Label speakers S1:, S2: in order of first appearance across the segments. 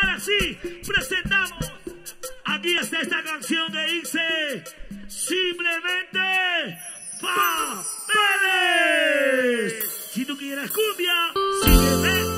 S1: Ahora sí, presentamos. Aquí está esta canción de Ixe. Simplemente papeles. Si tú quieres cumbia, simplemente.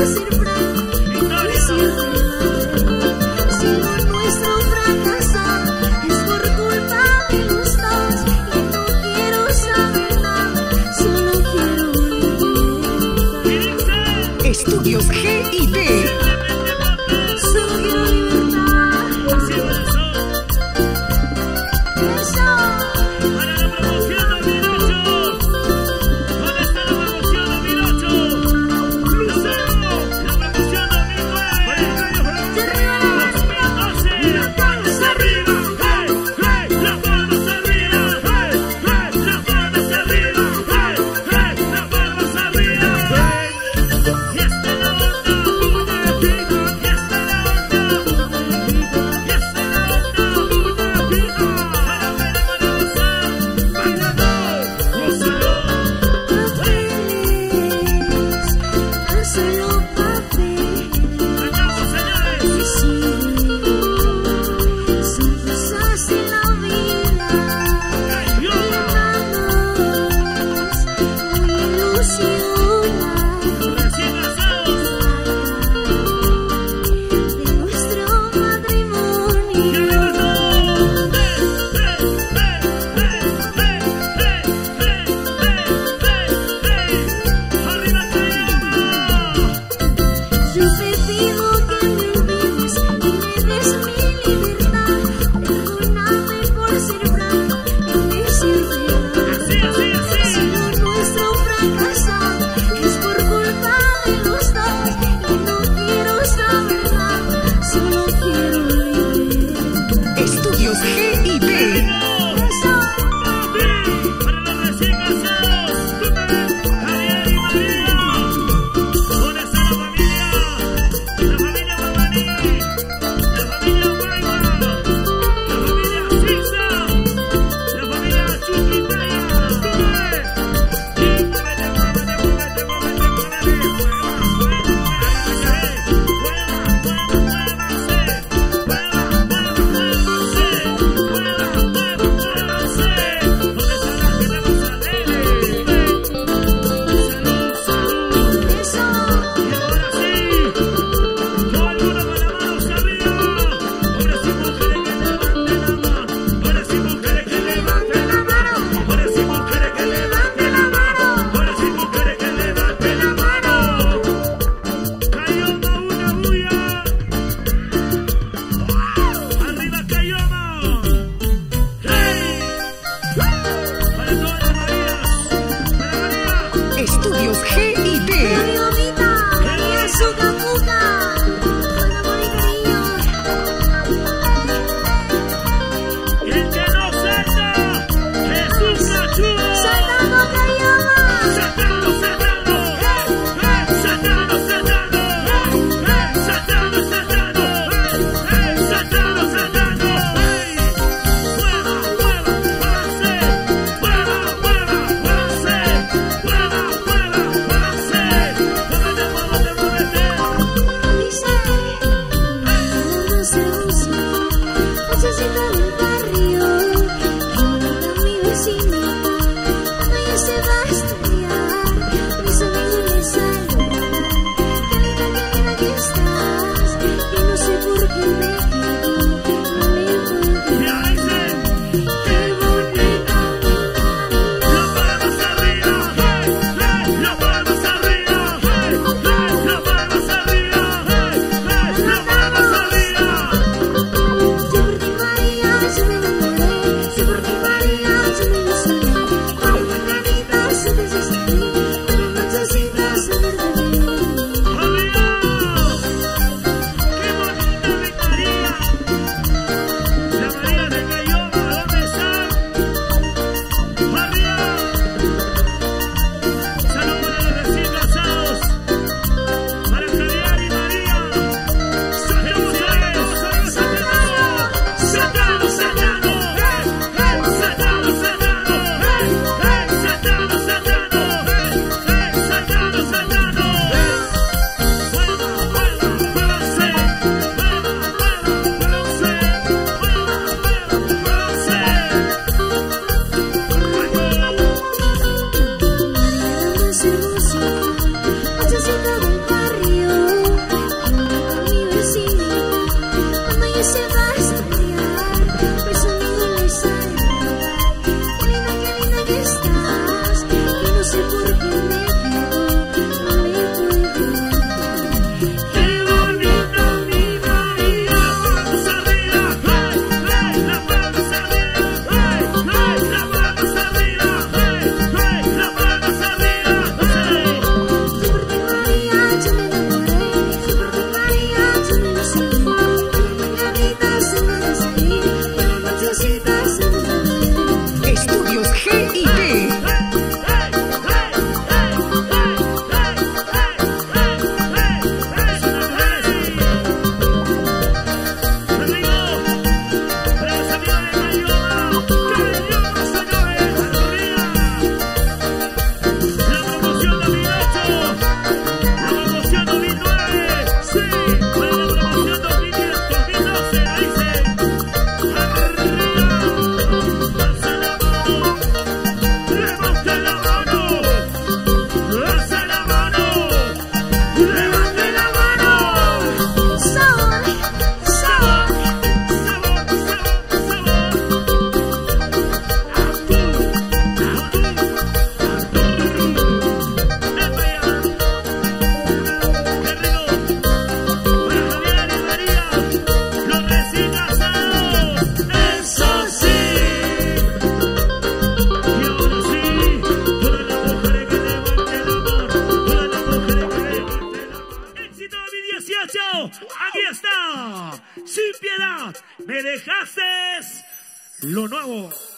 S2: Cause Dejaste lo nuevo.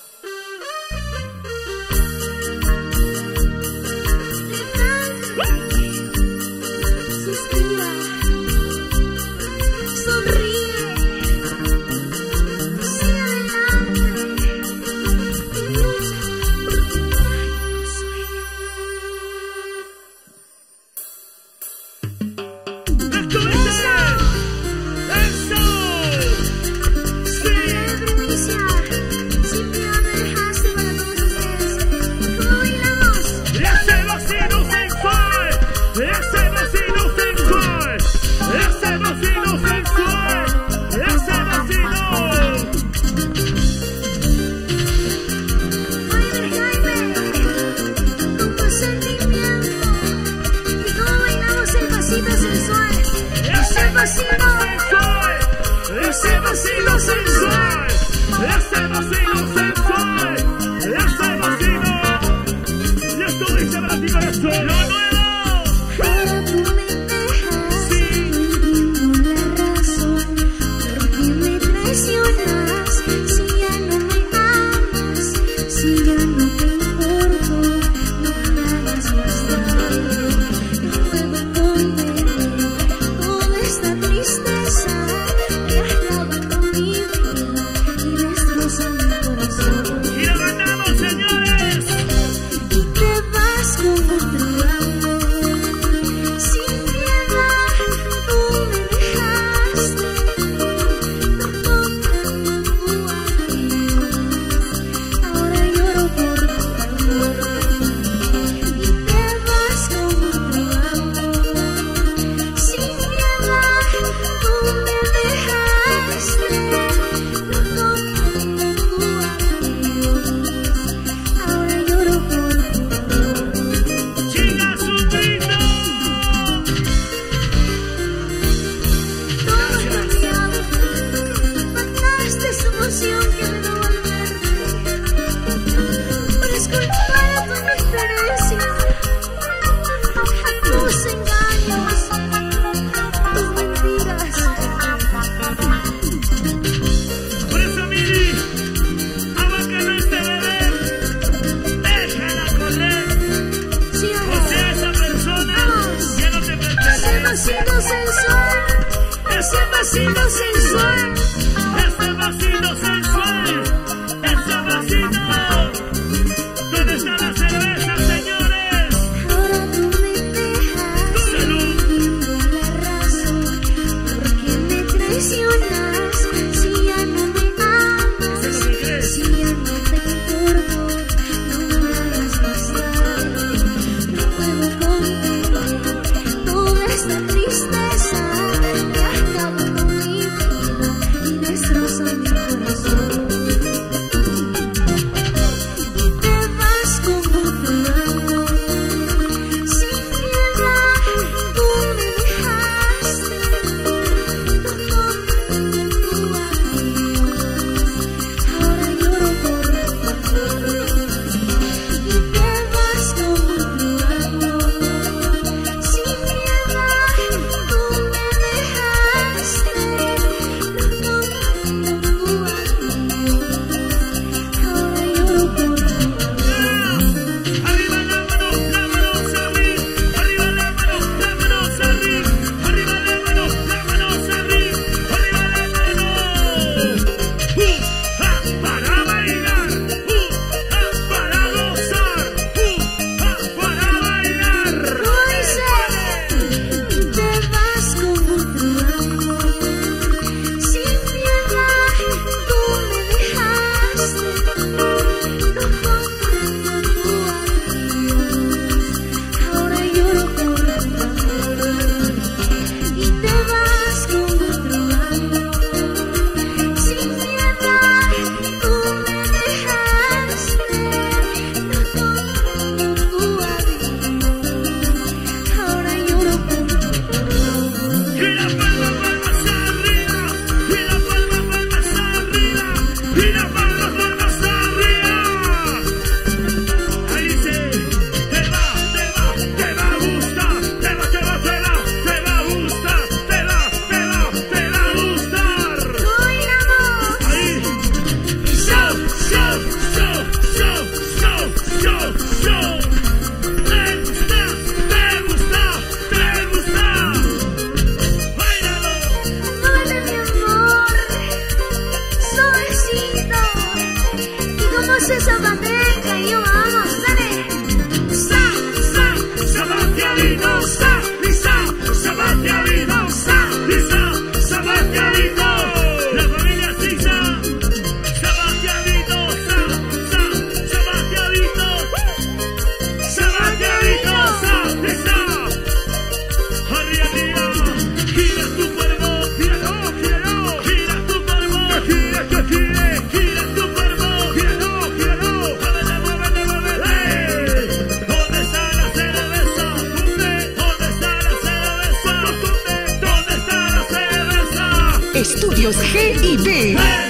S1: G y B.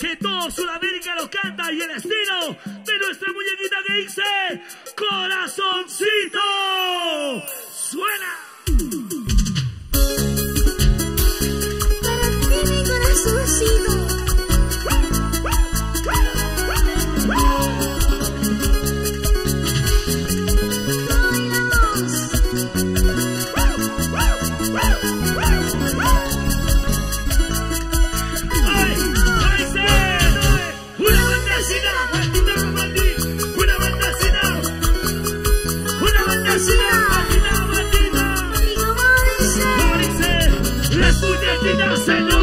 S2: que todo Sudamérica lo canta y el estilo de nuestra muñequita que dice Corazoncito. Suena.
S3: Maricina,
S1: Maricina,